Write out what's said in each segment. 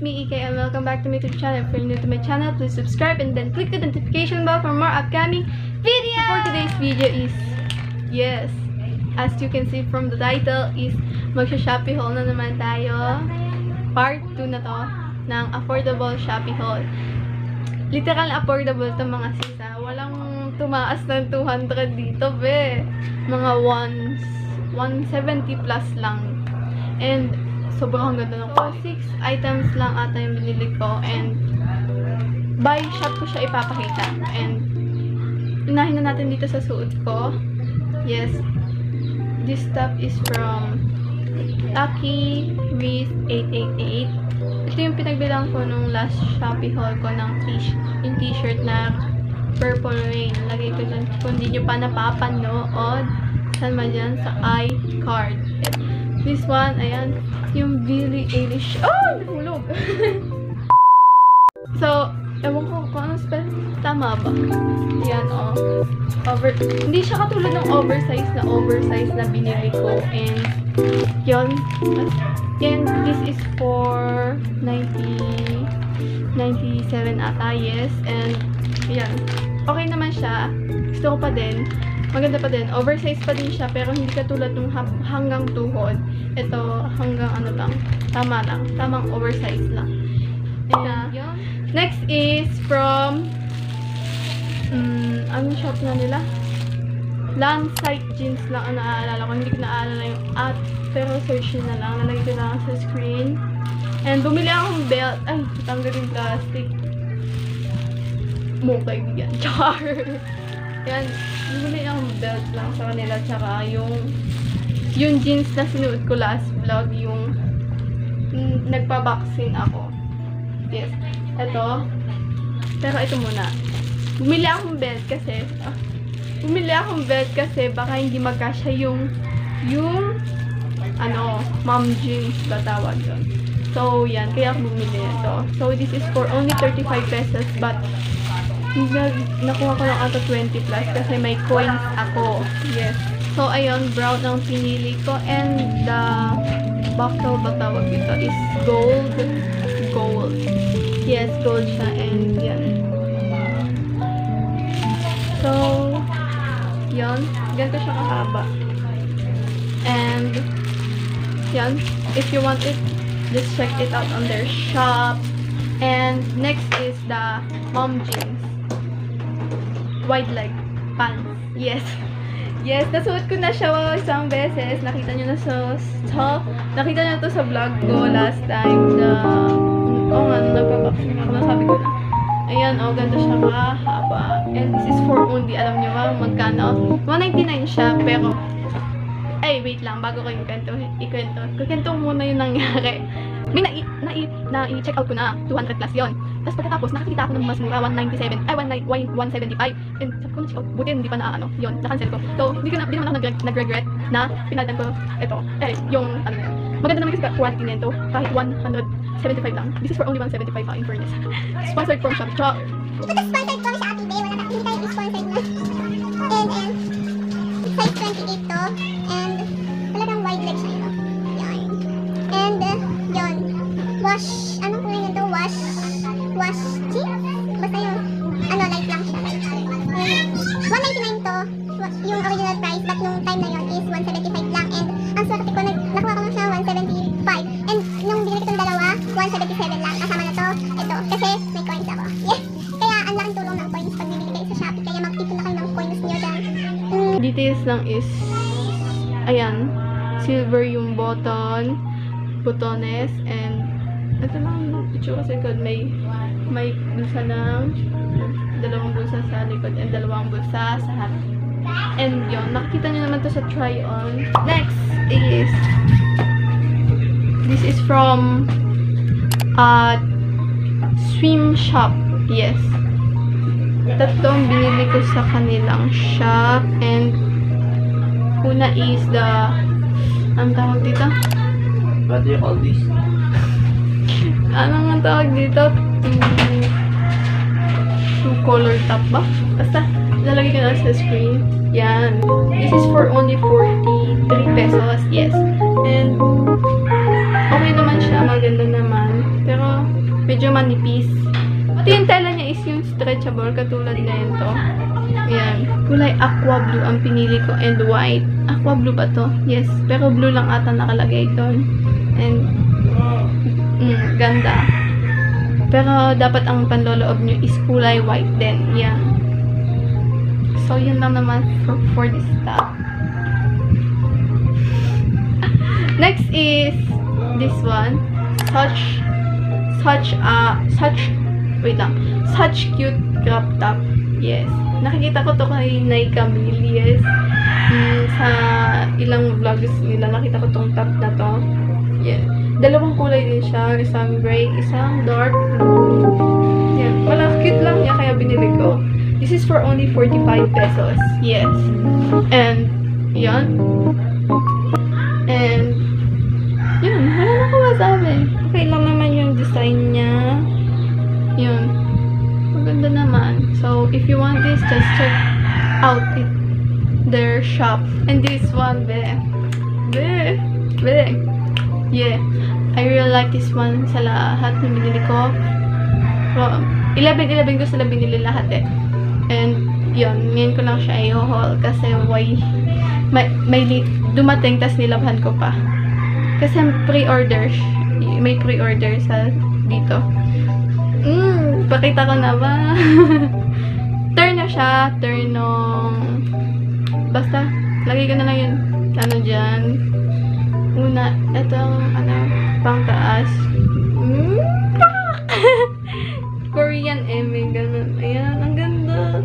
welcome back to my YouTube channel. If you're new to my channel, please subscribe and then click the notification bell for more upcoming videos. For today's video is, yes, as you can see from the title is, magsha-Shopee haul na naman tayo. Part 2 na to ng affordable Shopee haul. Literal affordable to mga sisa. Walang tumaas ng 200 dito, be. Mga ones, 170 plus lang. And, sobrang ganda ng ko. 6 items lang ata yung binili ko. And, by shop ko siya ipapakita. And, unahin na natin dito sa suot ko. Yes. This stuff is from Lucky Wrist 888. Ito yung pinagbilang ko nung last Shopee haul ko ng t-shirt na Purple Rain. Lagay ko dyan. Kung di nyo pa napapanood, saan man dyan? Sa iCard. This one, ayan, yung Billie Eilish. Oh! Nahulog! so, ewan ko kung anong spell. Tama ba? Yan, oh. Over, hindi siya katulad ng oversize na oversize na binili ko. And, yun. And this is for 90, 97 ata, yes. And, yan. Okay naman siya. Gusto ko pa din. Maganda pa din. Oversize pa din siya, pero hindi katulad ng hap- hanggang tuhod. Ito, hanggang ano lang. Tama lang. Tamang oversize lang. And, uh, next is from, um, anong shop na nila? Landsight jeans lang ang naaalala ko. Hindi ko naaalala yung at, pero search na lang. Nalagay ko lang sa screen. And bumili akong belt. Ay, tanggalin plastic. Mo kaibigan. Char. Yan. Bumili akong belt lang sa kanila. Tsaka yung yung jeans na sinuot ko last vlog. Yung nagpa-vaccine ako. Yes. Ito. Pero ito muna. Bumili akong belt kasi ah, bumili akong belt kasi baka hindi magkasya yung yung ano, mom jeans ba tawag doon. So, yan. Kaya ako bumili ito. So, this is for only 35 pesos but nakuha ko lang ata 20 plus kasi may coins ako. Yes. So, ayun, brown ang pinili ko and the buckle ba tawag ito is gold. Gold. Yes, gold siya and yan. So, yan. Ganito siya kahaba. And, yan. If you want it, just check it out on their shop. And next is the mom jeans. Wide leg pants. Yes. Yes, nasuot ko na siya isang beses. Nakita nyo na sa, sa nakita nyo na to sa vlog ko last time na, oh nga, nagpa-vaccine ako, nasabi ko na. Ayan, oh, ganda siya kahaba. And this is for only, alam nyo ba, magkano? 199 siya, pero, ay, wait lang, bago ko yung kwento, ikwento. Kukwento muna yung nangyari. May na, na, na, i-check out ko na, 200 plus yon. Tapos pagkatapos, nakakita ako ng mas mura, 197, ay, 19 175. And sabi ko out, buti hindi pa na ano, yun, na-cancel ko. So, hindi ko na, hindi naman ako nag- nag-regret na pinalitan ko ito. Eh, yung, ano. Maganda naman kasi quality nito, kahit 175 lang. This is for only 175 ha, in fairness. Sponsored from Shopee. Char. Kaya, na kayo ng coins niyo dyan. Details lang is, ayan, silver yung button, butones, and ito lang yung picture sa likod. May, may bulsa ng, dalawang bulsa sa likod, and dalawang bulsa sa harap. And yun, nakikita nyo naman to sa try-on. Next is, this is from, uh, swim shop. Yes. Tatlong binili ko sa kanilang shop. And, una is the, ang tawag dito? What do you call this? Anong ang tawag dito? Two, two color top ba? Basta, lalagay ko na sa screen. Yan. This is for only 43 pesos. Yes. And, okay naman siya. Maganda naman. Pero, Medyo manipis. Pati yung tela niya is yung stretchable, katulad na yun to. Ayan. Kulay aqua blue ang pinili ko and white. Aqua blue ba to? Yes. Pero blue lang ata nakalagay doon. And, mm, ganda. Pero dapat ang panloloob nyo is kulay white din. Yan. So, yun lang naman for, for this stuff. Next is this one. Such, such, uh, such, wait lang. Such cute crop top. Yes. Nakikita ko to kay Nay Camille. Yes. Mm, sa ilang vlogs nila, nakita ko tong top na to. Yes. Dalawang kulay din siya. Isang gray, isang dark blue. Yeah. Wala, cute lang niya, kaya binili ko. This is for only 45 pesos. Yes. And, yan. And, yun, wala na ko masabi. Okay lang naman yung design niya. Yun. Maganda naman. So, if you want this, just check out it, their shop. And this one, be. Be. Be. Yeah. I really like this one sa lahat na binili ko. Well, 11-11 ko sila binili lahat eh. And, yun, ngayon ko lang siya i-haul kasi why, may, may dumating tas nilabhan ko pa. Kasi pre-order, may pre-order sa dito. Mm, pakita ko na ba? turn na siya, turn nung, basta, lagay ko na lang yun, ano dyan. Una, itong, ano, pang taas. Mm, Korean eme, ganun. Ayan, ang ganda.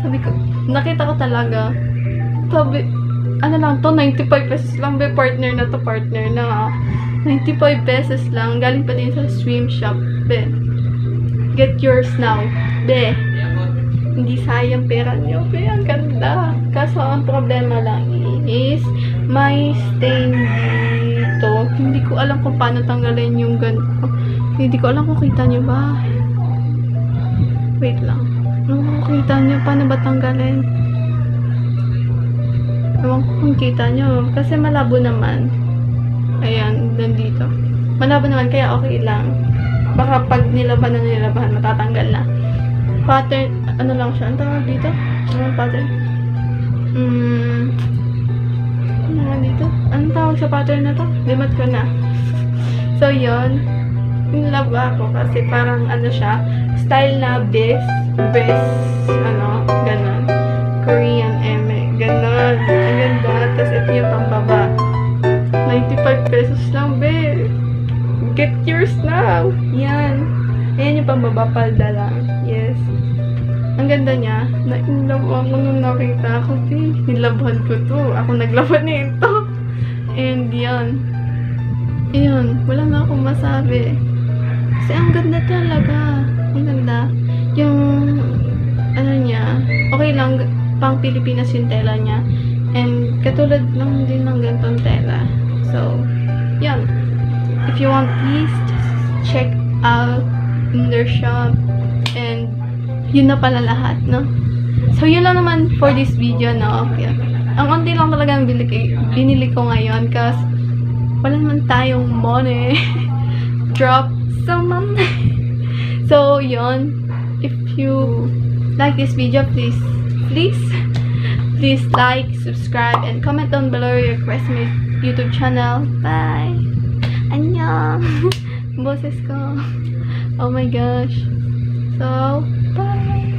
Sabi ko, nakita ko talaga. Sabi, ano lang to, 95 pesos lang. Be, partner na to, partner na. ah. 95 pesos lang. Galing pa din sa swim shop. Be, get yours now. Be, hindi sayang pera niyo. Be, ang ganda. Kaso, ang problema lang is, may stain dito. Hindi ko alam kung paano tanggalin yung ganito. Hindi ko alam kung kita niyo ba. Wait lang. Ewan ko kung kita niyo. Paano ba tanggalin? Ewan ko kung kita niyo. Kasi malabo naman. Ayan, nandito. Malabo naman, kaya okay lang. Baka pag nilaban na nilabahan, matatanggal na. Pattern, ano lang siya? Ang tawag dito? Ano pattern? Hmm. Ano nga dito? Anong tawag sa pattern na to? Limat ko na. So, yon in ako kasi parang ano siya, style na best, best, ano, ganon. Korean eme, ganon. Ang ganda. Tapos ito yung pambaba. 95 pesos lang, be. Get yours now. Yan. Ayan yung pambaba, palda lang. Yes. Ang ganda niya. Na-inlove ako nung nakita ko, be. Nilabhan ko to. Ako naglaban nito. And yan. Ayun, wala na akong masabi. Kasi ang ganda talaga. Ang ganda. Yung, ano niya, okay lang, pang Pilipinas yung tela niya. And, katulad lang din ng gantong tela. So, yan. If you want these, check out their shop. And, yun na pala lahat, no? So, yun lang naman for this video, no? Okay. Ang onti lang talaga ang binili, binili ko ngayon kasi wala naman tayong money. Drop some money. so, yon If you like this video, please, please, please like, subscribe, and comment down below your request my YouTube channel. Bye! Annyeong! Boses ko. Oh my gosh. So, bye!